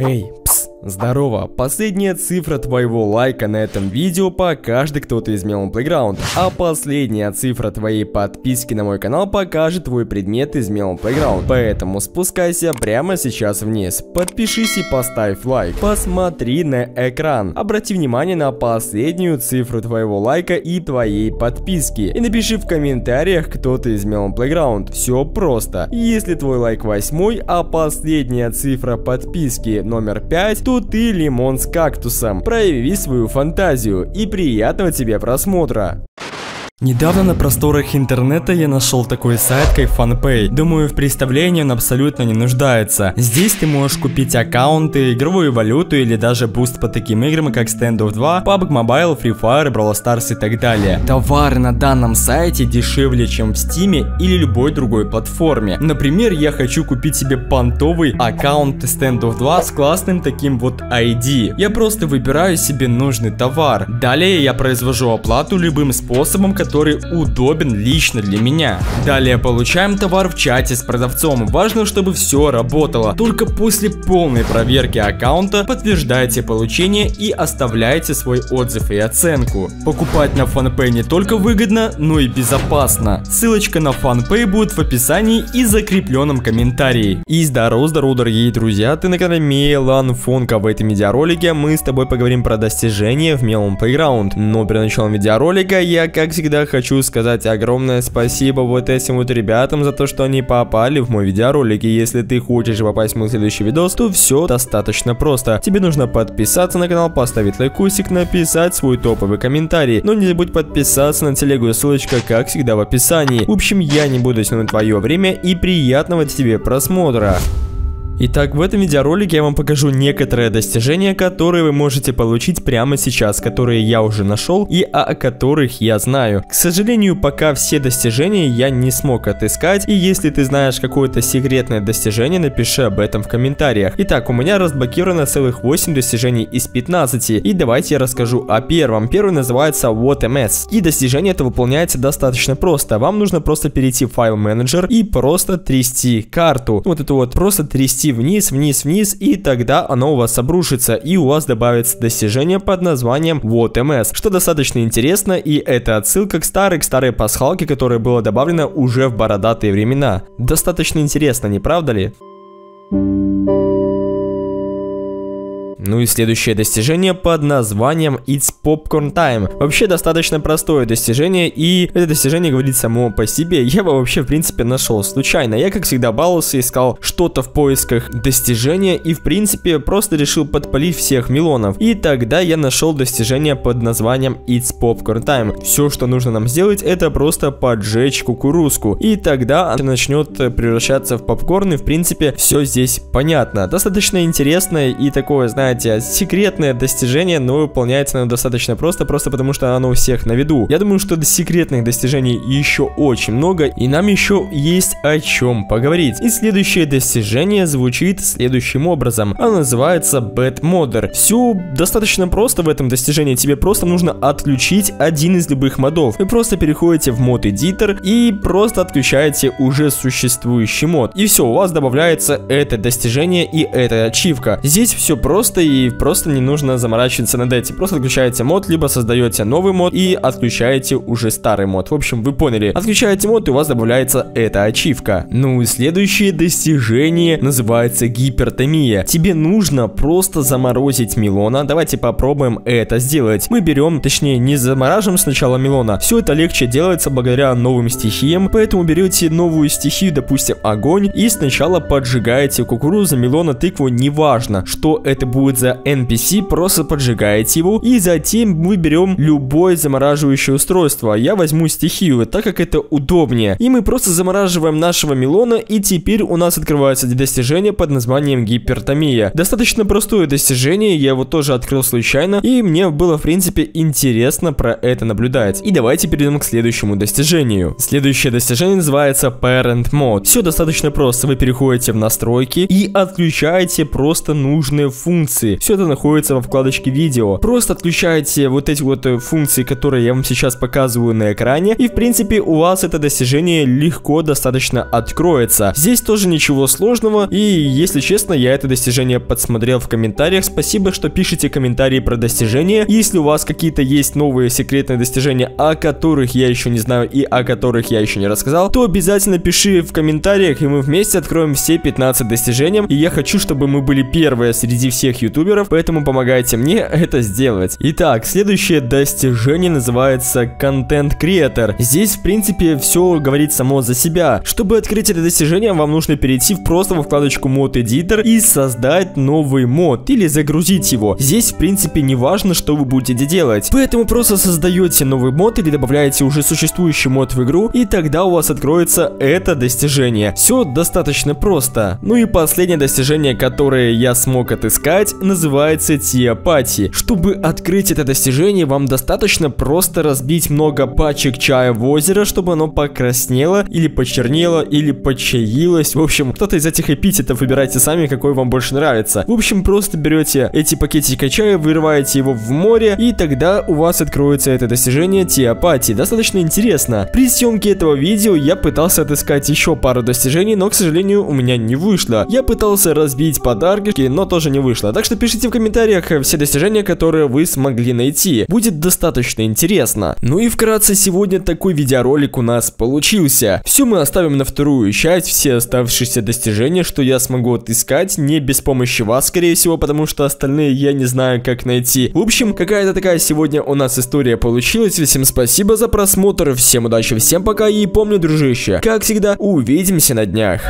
Ei, здорово. Последняя цифра твоего лайка на этом видео покажет кто-то из Melon Playground, а последняя цифра твоей подписки на мой канал покажет твой предмет из Melon Playground. Поэтому спускайся прямо сейчас вниз, подпишись и поставь лайк, посмотри на экран, обрати внимание на последнюю цифру твоего лайка и твоей подписки, и напиши в комментариях кто-то из Melon Playground. Все просто. Если твой лайк восьмой, а последняя цифра подписки номер 5, то ты лимон с кактусом. Прояви свою фантазию и приятного тебе просмотра. Недавно на просторах интернета я нашел такой сайт, как FunPay. Думаю, в представлении он абсолютно не нуждается. Здесь ты можешь купить аккаунты, игровую валюту или даже буст по таким играм, как Standoff 2, PUBG Mobile, Free Fire, Brawl Stars и так далее. Товары на данном сайте дешевле, чем в Steam или любой другой платформе. Например, я хочу купить себе понтовый аккаунт Standoff 2 с классным таким вот ID. Я просто выбираю себе нужный товар. Далее я произвожу оплату любым способом, который удобен лично для меня. Далее получаем товар в чате с продавцом. Важно, чтобы все работало. Только после полной проверки аккаунта подтверждайте получение и оставляйте свой отзыв и оценку. Покупать на FunPay не только выгодно, но и безопасно. Ссылочка на FunPay будет в описании и закрепленном комментарии. И здорово, здорово, дорогие друзья, ты на канале Мелан Фонка. В этом видеоролике мы с тобой поговорим про достижения в Мелом Playground. Но перед началом видеоролика я, как всегда, всегда хочу сказать огромное спасибо вот этим вот ребятам за то, что они попали в мой видеоролик. И если ты хочешь попасть в мой следующий видос, то все достаточно просто. Тебе нужно подписаться на канал, поставить лайкусик, написать свой топовый комментарий. Но не забудь подписаться на телегу, ссылочка как всегда в описании. В общем, я не буду тянуть твое время и приятного тебе просмотра. Итак, в этом видеоролике я вам покажу некоторые достижения, которые вы можете получить прямо сейчас, которые я уже нашел и о которых я знаю. К сожалению, пока все достижения я не смог отыскать, и если ты знаешь какое-то секретное достижение, напиши об этом в комментариях. Итак, у меня разблокировано целых 8 достижений из 15, и давайте я расскажу о первом. Первый называется WhatMS, и достижение это выполняется достаточно просто. Вам нужно просто перейти в файл менеджер и просто трясти карту. Вот это вот просто трясти идти вниз, вниз, вниз, и тогда оно у вас обрушится, и у вас добавится достижение под названием МС, что достаточно интересно, и это отсылка к старой, к старой пасхалке, которая была добавлена уже в бородатые времена. Достаточно интересно, не правда ли? Ну и следующее достижение под названием It's Popcorn Time. Вообще достаточно простое достижение, и это достижение говорит само по себе. Я его вообще, в принципе, нашел случайно. Я, как всегда, баловался, искал что-то в поисках достижения, и, в принципе, просто решил подпалить всех миллионов. И тогда я нашел достижение под названием It's Popcorn Time. Все, что нужно нам сделать, это просто поджечь кукурузку. И тогда она начнет превращаться в попкорн, и, в принципе, все здесь понятно. Достаточно интересно и такое, знаете, знаете, секретное достижение, но выполняется оно достаточно просто, просто потому что оно у всех на виду. Я думаю, что до секретных достижений еще очень много, и нам еще есть о чем поговорить. И следующее достижение звучит следующим образом. Оно называется Bad Modder. Все достаточно просто в этом достижении, тебе просто нужно отключить один из любых модов. Вы просто переходите в мод Editor и просто отключаете уже существующий мод. И все, у вас добавляется это достижение и эта ачивка. Здесь все просто и просто не нужно заморачиваться над этим. Просто отключаете мод, либо создаете новый мод и отключаете уже старый мод. В общем, вы поняли. Отключаете мод и у вас добавляется эта ачивка. Ну и следующее достижение называется гипертомия. Тебе нужно просто заморозить Милона. Давайте попробуем это сделать. Мы берем, точнее не замораживаем сначала Милона. Все это легче делается благодаря новым стихиям. Поэтому берете новую стихию, допустим огонь, и сначала поджигаете кукурузу, Милона, тыкву, неважно, что это будет будет за NPC, просто поджигаете его, и затем мы берем любое замораживающее устройство. Я возьму стихию, так как это удобнее. И мы просто замораживаем нашего Милона, и теперь у нас открывается достижение под названием гипертомия. Достаточно простое достижение, я его тоже открыл случайно, и мне было в принципе интересно про это наблюдать. И давайте перейдем к следующему достижению. Следующее достижение называется Parent Mode. Все достаточно просто, вы переходите в настройки и отключаете просто нужные функции функции. Все это находится во вкладочке видео. Просто отключаете вот эти вот э, функции, которые я вам сейчас показываю на экране, и в принципе у вас это достижение легко достаточно откроется. Здесь тоже ничего сложного, и если честно, я это достижение подсмотрел в комментариях. Спасибо, что пишите комментарии про достижения. Если у вас какие-то есть новые секретные достижения, о которых я еще не знаю и о которых я еще не рассказал, то обязательно пиши в комментариях, и мы вместе откроем все 15 достижений. И я хочу, чтобы мы были первые среди всех ютуберов, поэтому помогайте мне это сделать. Итак, следующее достижение называется Content Creator. Здесь, в принципе, все говорит само за себя. Чтобы открыть это достижение, вам нужно перейти в просто во вкладочку Mod Editor и создать новый мод или загрузить его. Здесь, в принципе, не важно, что вы будете делать. Поэтому просто создаете новый мод или добавляете уже существующий мод в игру, и тогда у вас откроется это достижение. Все достаточно просто. Ну и последнее достижение, которое я смог отыскать, называется Тиапати. Чтобы открыть это достижение, вам достаточно просто разбить много пачек чая в озеро, чтобы оно покраснело, или почернело, или почаилось. В общем, кто-то из этих эпитетов выбирайте сами, какой вам больше нравится. В общем, просто берете эти пакетики чая, вырываете его в море, и тогда у вас откроется это достижение Тиапати. Достаточно интересно. При съемке этого видео я пытался отыскать еще пару достижений, но, к сожалению, у меня не вышло. Я пытался разбить подарки, но тоже не вышло. Так что пишите в комментариях все достижения, которые вы смогли найти. Будет достаточно интересно. Ну и вкратце, сегодня такой видеоролик у нас получился. Все мы оставим на вторую часть, все оставшиеся достижения, что я смогу отыскать, не без помощи вас, скорее всего, потому что остальные я не знаю, как найти. В общем, какая-то такая сегодня у нас история получилась. Всем спасибо за просмотр, всем удачи, всем пока и помню, дружище, как всегда, увидимся на днях.